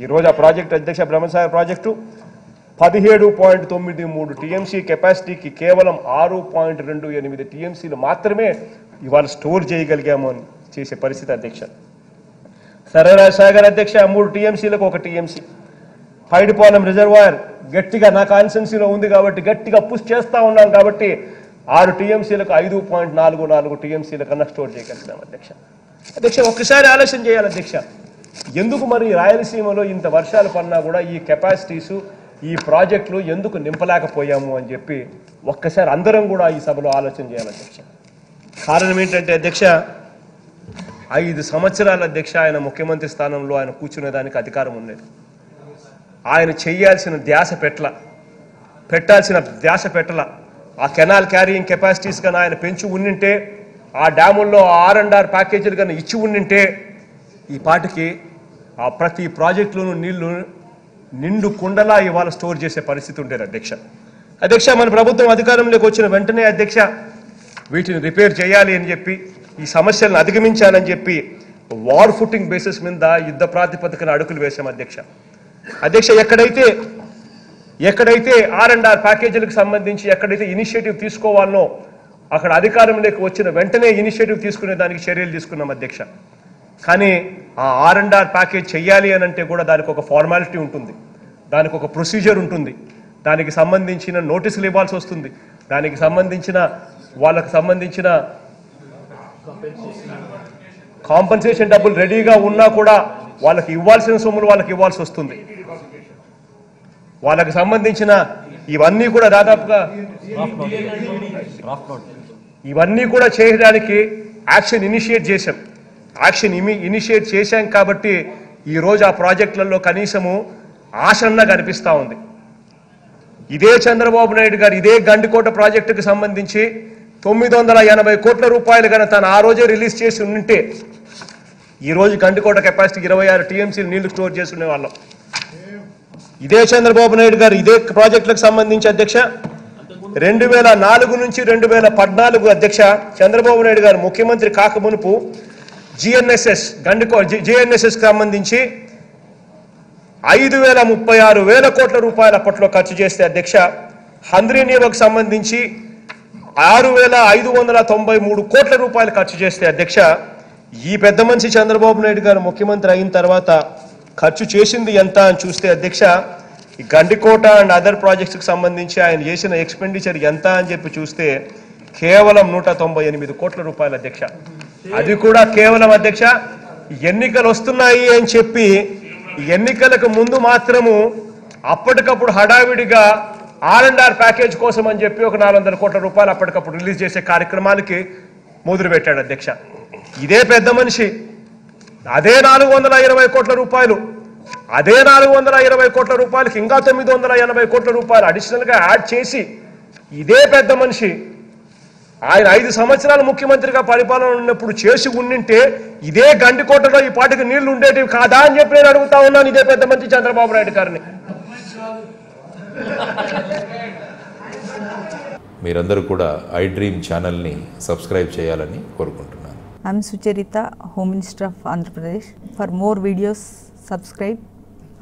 ఈరోజు ఆ ప్రాజెక్టు అధ్యక్ష బ్రహ్మసాగర్ ప్రాజెక్టు పదిహేడు పాయింట్ తొమ్మిది మూడు టీఎంసీ కెపాసిటీకి కేవలం ఆరు పాయింట్ రెండు ఎనిమిది టీఎంసీలు మాత్రమే ఇవాళ స్టోర్ చేయగలిగాము అని చేసే పరిస్థితి అధ్యక్ష. సరేరా అధ్యక్ష మూడు టీఎంసీలకు ఒక టీఎంసీ. పైడిపాలెం రిజర్వాయర్ గట్టిగా నా కాన్సెన్సీలో ఉంది కాబట్టి గట్టిగా పుష్ చేస్తా ఉన్నాం కాబట్టి ఆరు టీఎంసీలకు ఐదు పాయింట్ నాలుగు నాలుగు టీఎంసీల కన్నా స్టోర్ చేయగలిగినాం అధ్యక్ష. అధ్యక్ష ఒక్కసారి ఆలోచన చేయాలి అధ్యక్ష. ఎందుకు మరి రాయలసీమలో ఇంత వర్షాలు పడినా కూడా ఈ కెపాసిటీస్ ఈ ప్రాజెక్టులు ఎందుకు నింపలేకపోయాము అని చెప్పి ఒక్కసారి అందరం కూడా ఈ సభలో ఆలోచన చేయాలి అధ్యక్ష కారణం ఏంటంటే అధ్యక్ష ఐదు సంవత్సరాల అధ్యక్ష ఆయన ముఖ్యమంత్రి స్థానంలో ఆయన కూర్చునే దానికి అధికారం ఉండేది. ఆయన చేయాల్సిన ధ్యాస పెట్ల పెట్టాల్సిన ధ్యాస పెట్టల ఆ కెనాల్ క్యారియింగ్ కెపాసిటీస్ కన్నా ఆయన పెంచి ఉండింటే ఆ డ్యాముల్లో ఆర్ అండ్ ఆర్ ప్యాకేజీలు కన్నా ఇచ్చి ఉండింటే ఈ పాటికి ఆ ప్రతి ప్రాజెక్టులోనూ నీళ్ళు నిండు కుండలా ఇవాళ స్టోర్ చేసే పరిస్థితి ఉండేది అధ్యక్ష. అధ్యక్ష మన ప్రభుత్వం అధికారంలోకి వచ్చిన వెంటనే అధ్యక్ష వీటిని రిపేర్ చేయాలి అని చెప్పి ఈ సమస్యలను అధిగమించాలని చెప్పి వార్ ఫుటింగ్ బేసిస్ మీద యుద్ధ ప్రాతిపదికన అడుగులు వేశాం అధ్యక్ష. అధ్యక్ష ఎక్కడైతే ఎక్కడైతే ఆర్ అండ్ ఆర్ ప్యాకేజీలకు సంబంధించి ఎక్కడైతే ఇనిషియేటివ్ తీసుకోవాలనో అక్కడ అధికారంలోకి వచ్చిన వెంటనే ఇనిషియేటివ్ తీసుకునే దానికి చర్యలు తీసుకున్నాం అధ్యక్ష. కానీ ఆ ఆర్ అండ్ ఆర్ ప్యాకేజ్ చెయ్యాలి అని అంటే కూడా దానికి ఒక ఫార్మాలిటీ ఉంటుంది. దానికి ఒక ప్రొసీజర్ ఉంటుంది. దానికి సంబంధించిన నోటీసులు ఇవ్వాల్సి వస్తుంది. దానికి సంబంధించిన వాళ్ళకి సంబంధించిన కాంపన్సేషన్ డబ్బులు రెడీగా ఉన్నా కూడా వాళ్ళకి ఇవ్వాల్సిన సొమ్ములు వాళ్ళకి ఇవ్వాల్సి వస్తుంది. వాళ్ళకి సంబంధించిన ఇవన్నీ కూడా దాదాపుగా ఇవన్నీ కూడా చేయడానికి యాక్షన్ ఇనిషియేట్ చేశాం. యాక్షన్ ఇమి ఇనిషియేట్ చేశాం కాబట్టి ఈ రోజు ఆ ప్రాజెక్టులలో కనీసము ఆశన్న కనిపిస్తా ఉంది. ఇదే చంద్రబాబు నాయుడు గారు ఇదే గండికోట ప్రాజెక్టుకు సంబంధించి తొమ్మిది వందల ఎనభై కోట్ల రూపాయలు కనుక తను ఆ రోజే రిలీజ్ చేసి ఉంటే ఈ రోజు గండికోట కెపాసిటీ ఇరవై ఆరు టీఎంసీలు నీళ్ళు స్టోర్ చేసి ఉండేవాళ్ళం ఇదే చంద్రబాబు నాయుడు గారు ఇదే ప్రాజెక్టులకు సంబంధించి అధ్యక్ష రెండు వేల నాలుగు నుంచి రెండు వేల పద్నాలుగు అధ్యక్ష చంద్రబాబు నాయుడు గారు ముఖ్యమంత్రి కాకమునుపు జిఎన్ఎస్ఎస్ గండికో జిఎన్ఎస్ఎస్కి సంబంధించి ఐదు వేల ముప్పై ఆరు వేల కోట్ల రూపాయల అప్పట్లో ఖర్చు చేస్తే అధ్యక్ష హంద్రీనీవకు సంబంధించి ఆరు వేల ఐదు వందల తొంభై మూడు కోట్ల రూపాయలు ఖర్చు చేస్తే అధ్యక్ష ఈ పెద్ద మనిషి చంద్రబాబు నాయుడు గారు ముఖ్యమంత్రి అయిన తర్వాత ఖర్చు చేసింది ఎంత అని చూస్తే అధ్యక్ష ఈ గండికోట అండ్ అదర్ ప్రాజెక్ట్స్కి సంబంధించి ఆయన చేసిన ఎక్స్పెండిచర్ ఎంత అని చెప్పి చూస్తే కేవలం నూట తొంభై ఎనిమిది కోట్ల రూపాయలు అధ్యక్ష. అది కూడా కేవలం అధ్యక్ష ఎన్నికలు వస్తున్నాయి అని చెప్పి ఎన్నికలకు ముందు మాత్రము అప్పటికప్పుడు హడావిడిగా ఆర్ అండ్ ఆర్ ప్యాకేజ్ కోసం అని చెప్పి ఒక నాలుగు వందల కోట్ల రూపాయలు అప్పటికప్పుడు రిలీజ్ చేసే కార్యక్రమానికి మొదలు పెట్టాడు అధ్యక్ష. ఇదే పెద్ద మనిషి. అదే నాలుగు వందల ఇరవై కోట్ల రూపాయలు. అదే నాలుగు వందల ఇరవై కోట్ల రూపాయలకి ఇంకా తొమ్మిది వందల ఎనభై కోట్ల రూపాయలు అడిషనల్గా యాడ్ చేసి ఇదే పెద్ద మనిషి. ఆయన ఐదు సంవత్సరాలు ముఖ్యమంత్రిగా పరిపాలన ఉన్నప్పుడు చేసి ఉండింటే ఇదే గండికోటలో ఈ పాటికి నీళ్ళు ఉండేటివి కాదా అని చెప్పి నేను అడుగుతా ఉన్నాను. ఇదే పెద్ద మంత్రి చంద్రబాబు నాయుడు గారిని. మీరందరూ కూడా ఐ డ్రీమ్ ఛానల్ని సబ్స్క్రైబ్ చేయాలని కోరుకుంటున్నాను. I'm Sucharita, Home Minister of Andhra Pradesh. For more videos, subscribe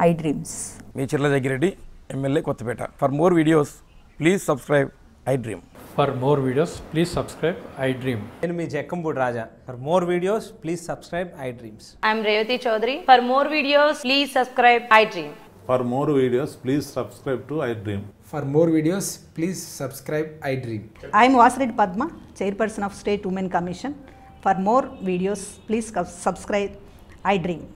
iDreams. Me Chirla Jaggireddy MLA Kothapeta. For more videos please subscribe I Dream. For more videos, please subscribe I Dream. నేను మీ Jakkampudi Raja for more videos please subscribe I Dreams I'm Revati Chaudhary. For more videos, please subscribe iDream. For more videos, please subscribe to iDream. For more videos, please subscribe iDream. I am Vasireddy Padma, Chairperson of State Women Commission. For more videos, please subscribe iDream.